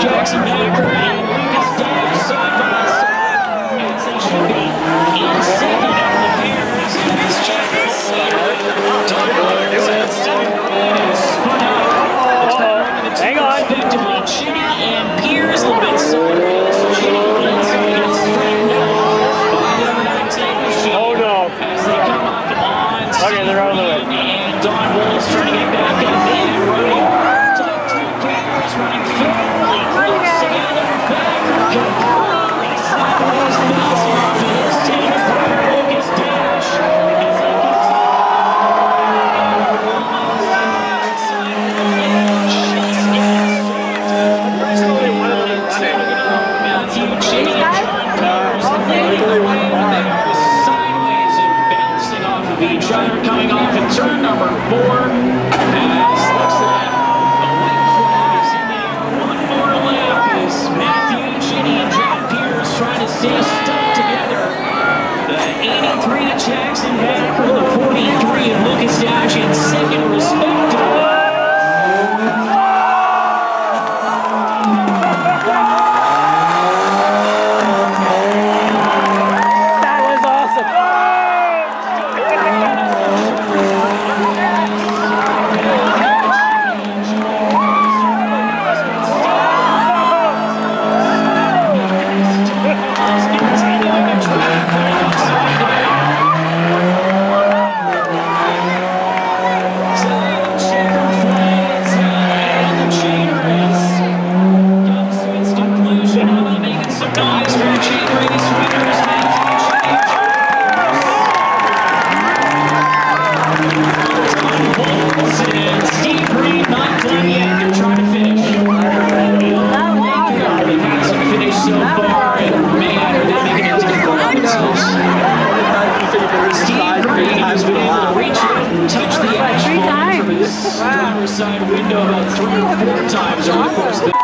Jackson Mack. outside window about three or four times over the course of the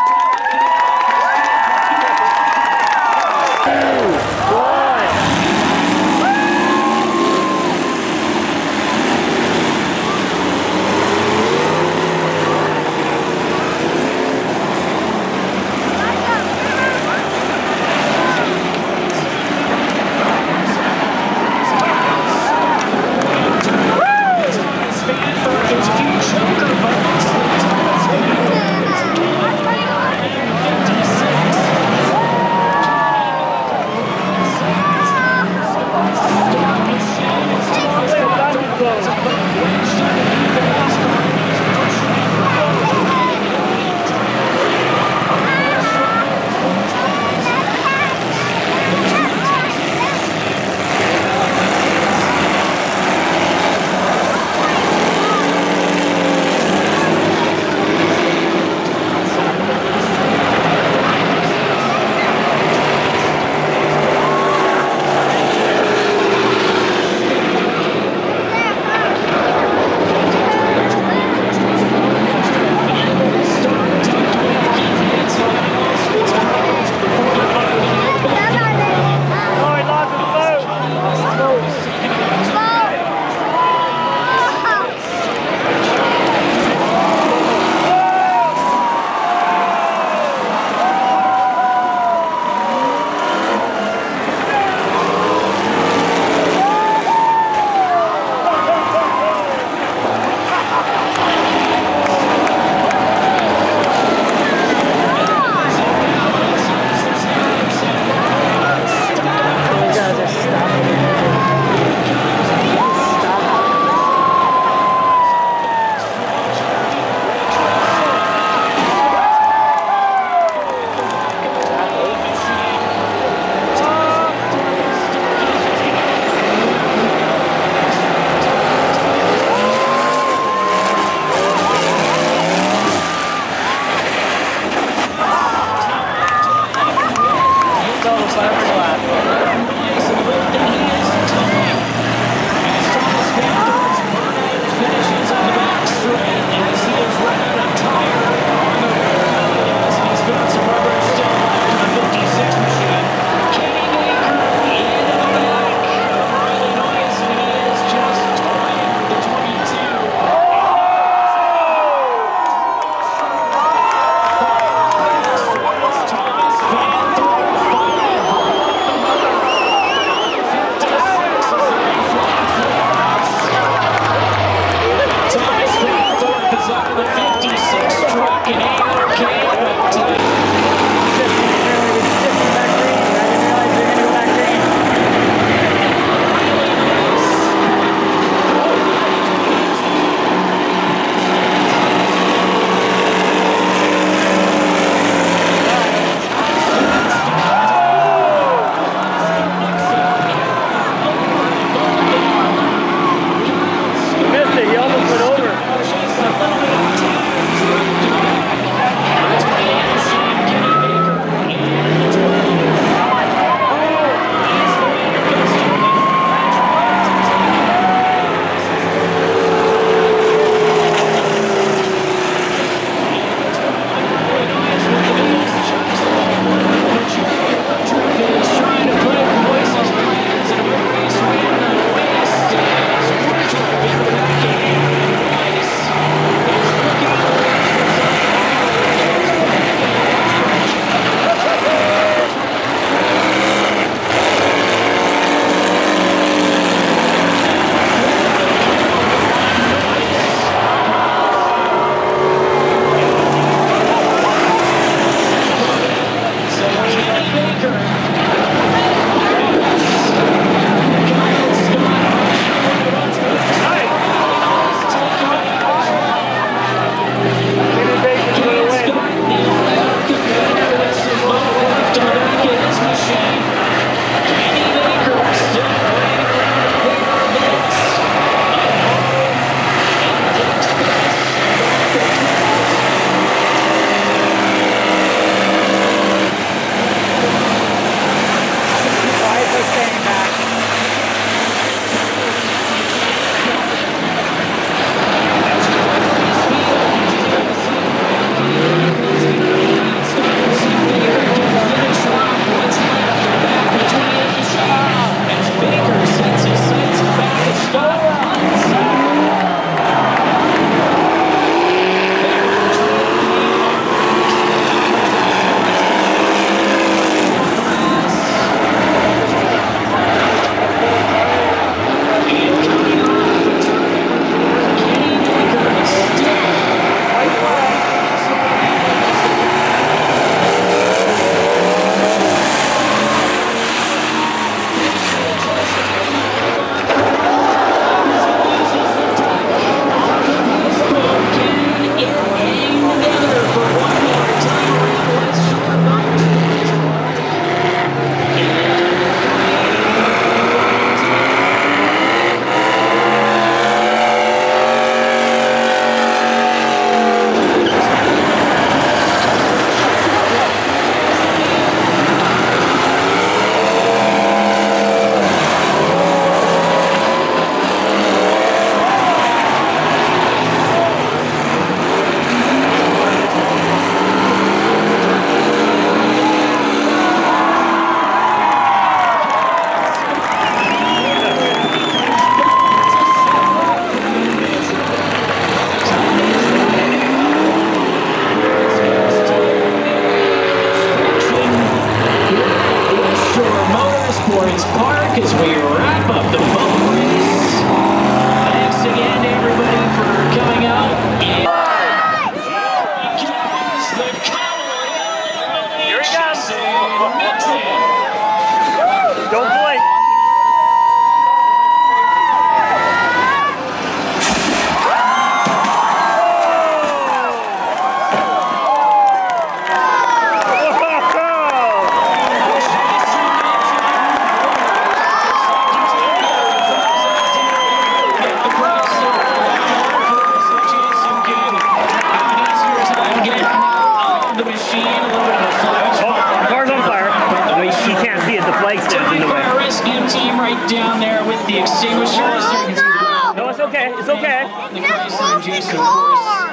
down there with the extinguisher. No, no. no it's okay. It's okay.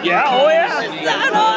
Yeah, oh yeah.